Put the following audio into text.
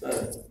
嗯。